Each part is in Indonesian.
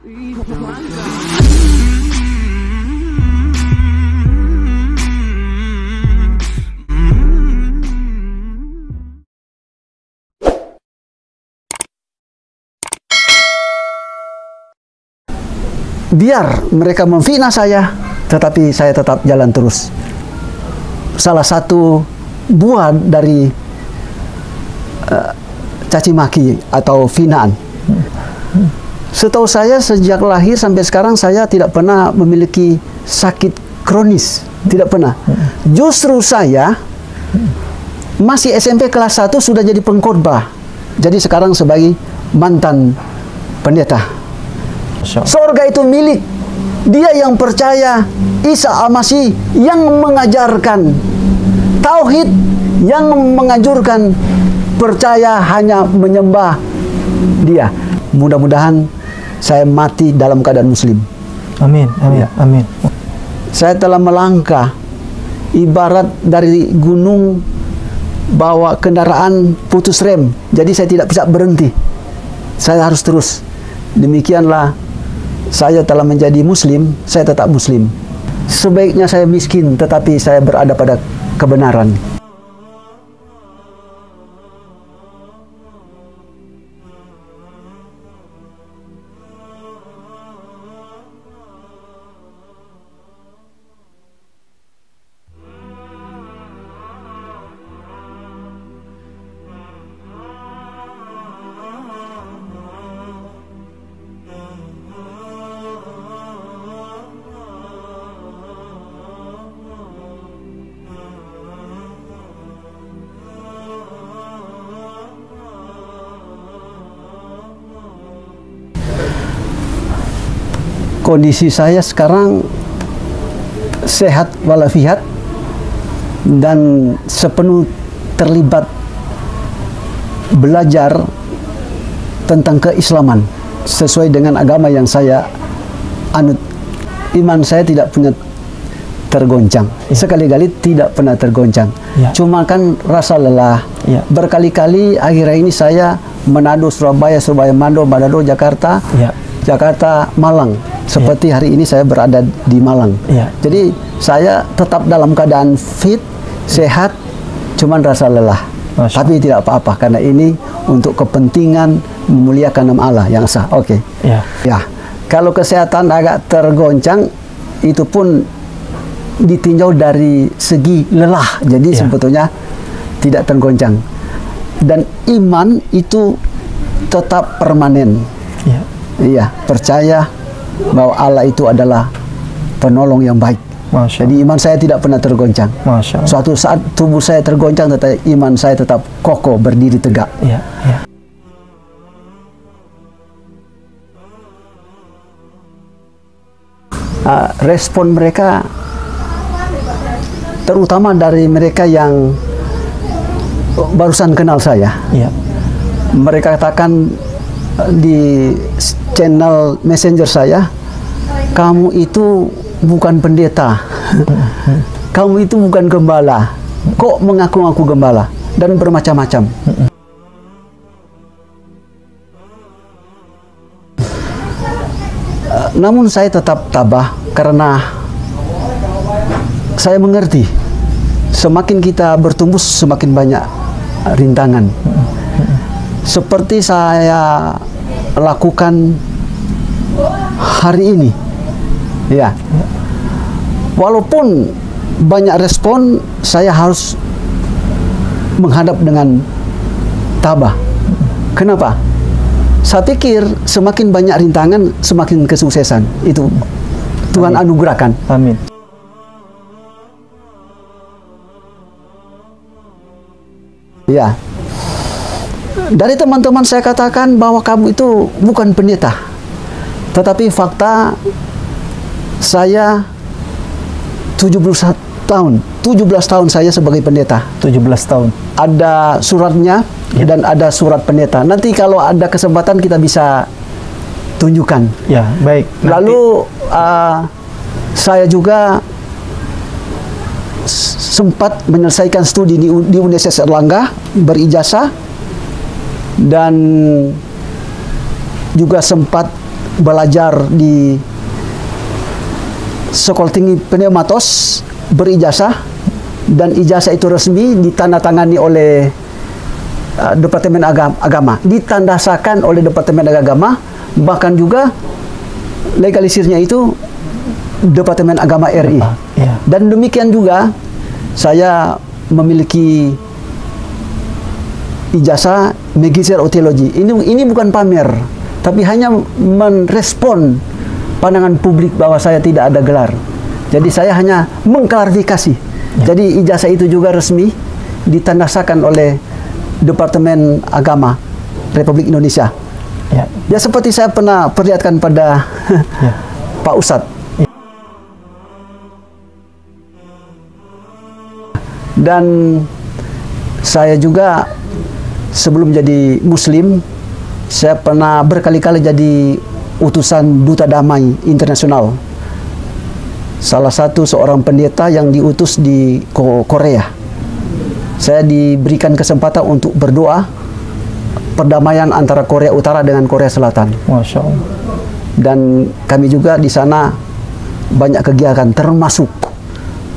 biar mereka memfitnah saya, tetapi saya tetap jalan terus. Salah satu buah dari uh, caci maki atau finaan. Setahu saya sejak lahir sampai sekarang saya tidak pernah memiliki sakit kronis, tidak pernah. Justru saya masih SMP kelas 1 sudah jadi pengkhotbah. Jadi sekarang sebagai mantan pendeta. Sorga itu milik dia yang percaya Isa Al-Masih yang mengajarkan tauhid yang menganjurkan percaya hanya menyembah dia. Mudah-mudahan saya mati dalam keadaan muslim. Amin, amin, ya. amin. Saya telah melangkah ibarat dari gunung bawa kendaraan putus rem. Jadi saya tidak bisa berhenti. Saya harus terus. Demikianlah saya telah menjadi muslim, saya tetap muslim. Sebaiknya saya miskin, tetapi saya berada pada kebenaran. Kondisi saya sekarang sehat walafiat dan sepenuh terlibat belajar tentang keislaman sesuai dengan agama yang saya anut iman saya tidak punya tergoncang ya. sekali-kali tidak pernah tergoncang ya. cuma kan rasa lelah ya. berkali-kali akhir ini saya Manado Surabaya Surabaya Manado Manado Jakarta ya. Jakarta Malang seperti hari ini saya berada di Malang. Ya. Jadi saya tetap dalam keadaan fit, sehat, cuman rasa lelah. Masya. Tapi tidak apa-apa karena ini untuk kepentingan memuliakan nama Allah yang sah. Oke. Okay. Ya. ya. Kalau kesehatan agak tergoncang itu pun ditinjau dari segi lelah. Jadi ya. sebetulnya tidak tergoncang. Dan iman itu tetap permanen. Ya. Iya, percaya bahwa Allah itu adalah penolong yang baik. Masya Jadi iman saya tidak pernah tergoncang. Masya Suatu saat tubuh saya tergoncang, tetapi iman saya tetap kokoh berdiri tegak. Ya, ya. Uh, respon mereka, terutama dari mereka yang barusan kenal saya, ya. mereka katakan di channel messenger saya, kamu itu bukan pendeta, kamu itu bukan gembala, kok mengaku-ngaku gembala dan bermacam-macam. Namun saya tetap tabah karena saya mengerti semakin kita bertumbuh semakin banyak rintangan seperti saya lakukan hari ini. Ya. Walaupun banyak respon, saya harus menghadap dengan tabah. Kenapa? Saya pikir semakin banyak rintangan, semakin kesuksesan. Itu Tuhan Amin. anugerahkan. Amin. Ya, dari teman-teman saya katakan bahwa kamu itu bukan pendeta. Tetapi fakta saya 71 tahun, 17 tahun saya sebagai pendeta. 17 tahun. Ada suratnya ya. dan ada surat pendeta. Nanti kalau ada kesempatan kita bisa tunjukkan. Ya, baik. Nanti. Lalu uh, saya juga sempat menyelesaikan studi di, di Universitas Erlangga berijazah dan juga sempat belajar di Sekolah Tinggi Pneumatos berijazah dan ijazah itu resmi ditandatangani oleh uh, Departemen Agama, Agama, ditandasakan oleh Departemen Agama, bahkan juga legalisirnya itu Departemen Agama RI. Ya. Dan demikian juga saya memiliki ijazah Magister of Theology. Ini ini bukan pamer, tapi hanya merespon pandangan publik bahwa saya tidak ada gelar. Jadi saya hanya mengklarifikasi. Jadi ijazah itu juga resmi ditandasakan oleh Departemen Agama Republik Indonesia. Ya. Ya seperti saya pernah perlihatkan pada Ya. Pak Ustadz. Dan saya juga sebelum jadi Muslim, saya pernah berkali-kali jadi utusan duta damai internasional. Salah satu seorang pendeta yang diutus di Ko- Korea. Saya diberikan kesempatan untuk berdoa perdamaian antara Korea Utara dengan Korea Selatan Masya Allah. dan kami juga di sana banyak kegiatan termasuk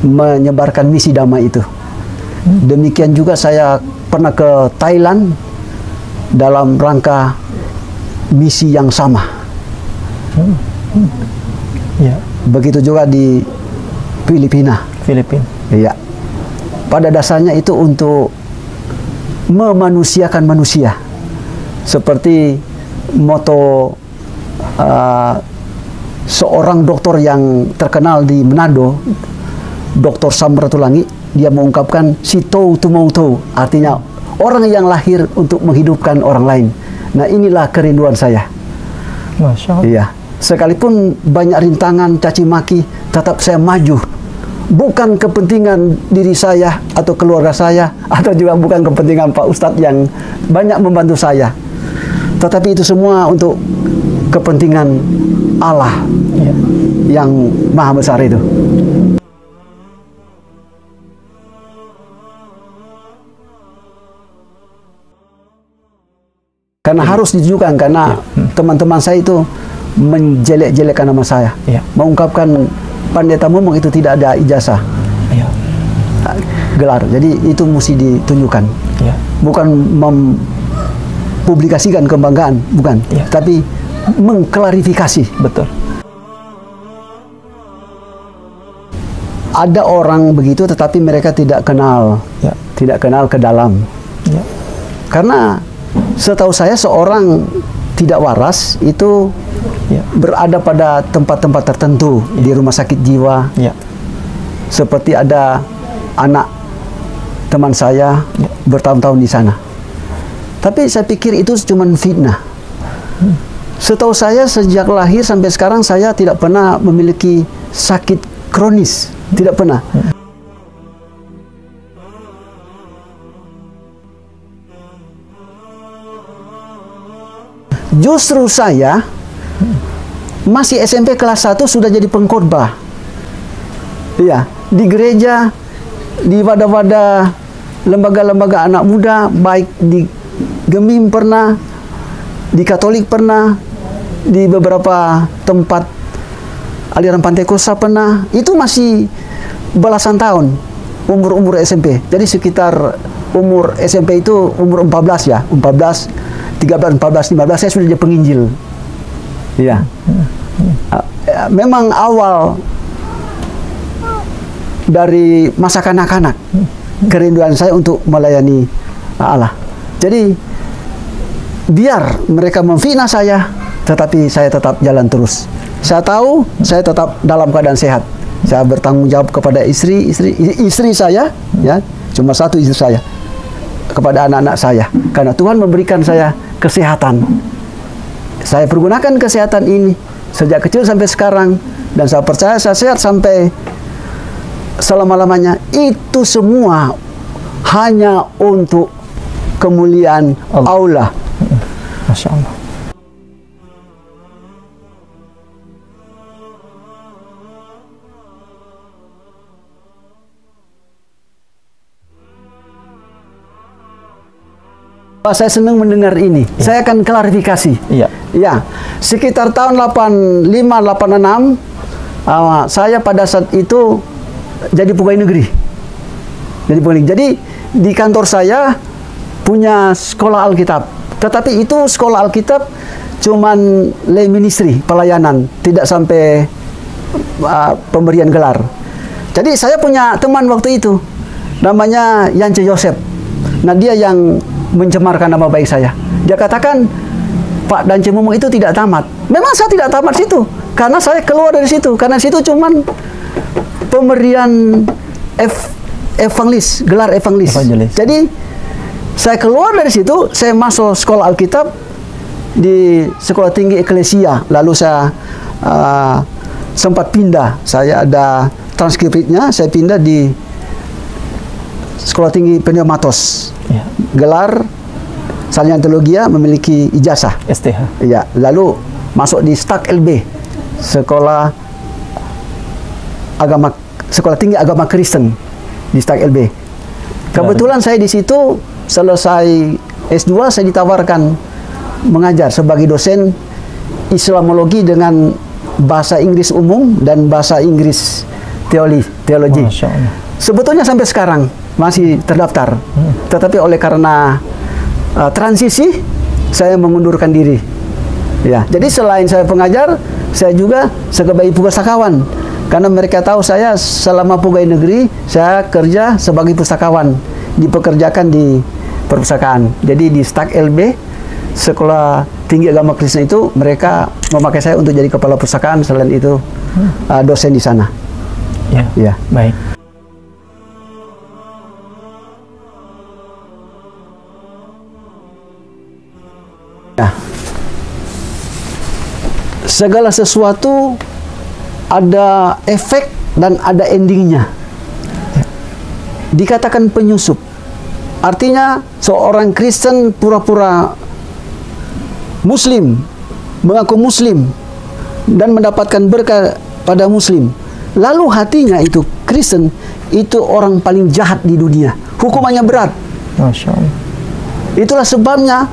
menyebarkan misi damai itu. Demikian juga saya pernah ke Thailand dalam rangka misi yang sama. Ya. Begitu juga di Filipina. Filipina. Iya. Pada dasarnya itu untuk memanusiakan manusia. Seperti moto uh, seorang dokter yang terkenal di Manado, Dr. Samratulangi, dia mengungkapkan si tou tu mau tou, artinya orang yang lahir untuk menghidupkan orang lain. Nah, inilah kerinduan saya. Masya Allah. Iya. Sekalipun banyak rintangan, caci maki, tetap saya maju. Bukan kepentingan diri saya atau keluarga saya atau juga bukan kepentingan Pak Ustadz yang banyak membantu saya. Tetapi itu semua untuk kepentingan Allah Ya. yang maha besar itu. Karena harus ditunjukkan karena teman-teman saya itu menjelek-jelekkan nama saya. Ya. Mengungkapkan pendeta Momong itu tidak ada ijazah Ya. uh, gelar. Jadi itu mesti ditunjukkan. Ya. Bukan mempublikasikan kebanggaan, bukan. Ya. Tapi mengklarifikasi. Betul. Ada orang begitu tetapi mereka tidak kenal, Ya. tidak kenal ke dalam. Ya. Karena setahu saya seorang tidak waras itu Ya. berada pada tempat-tempat tertentu di rumah sakit jiwa. Ya. Seperti ada anak teman saya bertahun-tahun di sana. Tapi saya pikir itu cuma fitnah. Setahu saya sejak lahir sampai sekarang saya tidak pernah memiliki sakit kronis, tidak pernah. Justru saya masih SMP kelas 1 sudah jadi pengkhotbah. Iya, di gereja, di wadah-wadah lembaga-lembaga anak muda, baik di Gemim pernah, di Katolik pernah, di beberapa tempat aliran Pantai Kosa pernah. Itu masih belasan tahun umur-umur SMP. Jadi sekitar umur SMP itu umur 14 ya, 14, 13, 14, 15 saya sudah jadi penginjil. Eh, Memang awal dari masa kanak-kanak kerinduan saya untuk melayani Allah. Jadi biar mereka memfitnah saya, tetapi saya tetap jalan terus. Saya tahu saya tetap dalam keadaan sehat. Saya bertanggung jawab kepada istri, istri, istri saya, ya, cuma satu istri saya, kepada anak-anak saya. Karena Tuhan memberikan saya kesehatan. Saya pergunakan kesehatan ini sejak kecil sampai sekarang dan saya percaya saya sehat sampai selama-lamanya. Itu semua hanya untuk kemuliaan Allah. Allah. Masya Allah. Saya senang mendengar ini. Saya akan klarifikasi. Iya. Ya, sekitar tahun 85 86 uh, saya pada saat itu jadi pegawai negeri. Jadi pegawai negeri. Jadi di kantor saya punya sekolah Alkitab. Tetapi itu sekolah Alkitab cuman lay ministry, pelayanan, tidak sampai uh, pemberian gelar. Jadi saya punya teman waktu itu namanya Yance Yosep. Nah, dia yang mencemarkan nama baik saya. Dia katakan Pak dan Cemumung itu tidak tamat. Memang saya tidak tamat situ karena saya keluar dari situ karena situ cuman pemberian ev evangelis, gelar evangelis. Evangelis. Jadi saya keluar dari situ, saya masuk sekolah Alkitab di sekolah tinggi eklesia. Lalu saya uh, sempat pindah. Saya ada transkripnya, saya pindah di sekolah tinggi pneumatos. Ya. Gelar sarjana teologia memiliki ijazah. STH. Ya, lalu masuk di STAK LB, sekolah agama sekolah tinggi agama Kristen di STAK LB. Kebetulan saya di situ selesai S2 saya ditawarkan mengajar sebagai dosen Islamologi dengan bahasa Inggris umum dan bahasa Inggris teologi. teologi. Sebetulnya sampai sekarang masih terdaftar, tetapi oleh karena uh, transisi saya mengundurkan diri. Ya, jadi selain saya pengajar, saya juga sebagai pustakawan. Karena mereka tahu saya selama pegawai negeri, saya kerja sebagai pustakawan, dipekerjakan di perpustakaan. Jadi di STAK LB, Sekolah Tinggi Agama Kristen itu mereka memakai saya untuk jadi kepala perpustakaan, selain itu uh, dosen di sana. Ya. Ya. Baik. Ya. Segala sesuatu ada efek dan ada endingnya. Dikatakan penyusup. Artinya seorang Kristen pura-pura Muslim, mengaku Muslim dan mendapatkan berkah pada Muslim. Lalu hatinya itu Kristen itu orang paling jahat di dunia. Hukumannya berat. Masya Allah. Itulah sebabnya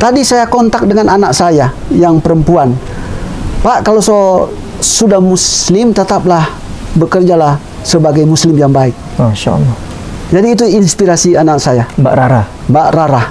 tadi saya kontak dengan anak saya yang perempuan. Pak, kalau so, sudah muslim tetaplah bekerjalah sebagai muslim yang baik. Masya Allah. Jadi itu inspirasi anak saya, Mbak Rara. Mbak Rara.